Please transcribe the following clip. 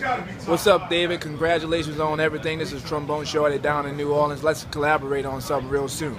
What's up, David? Congratulations on everything. This is Trombone Shorty down in New Orleans. Let's collaborate on something real soon.